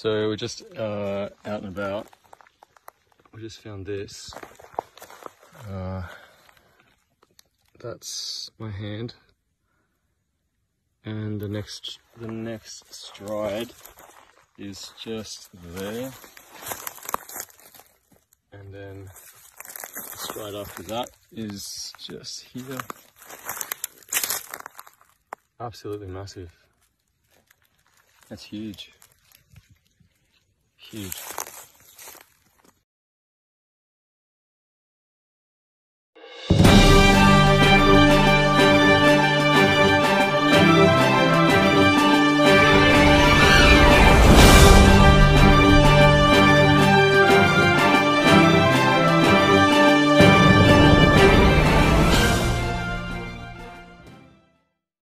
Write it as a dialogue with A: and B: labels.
A: So we're just uh, out and about. We just found this. Uh, that's my hand. And the next, the next stride is just there. And then the stride after that is just here. Absolutely massive. That's huge. Huge.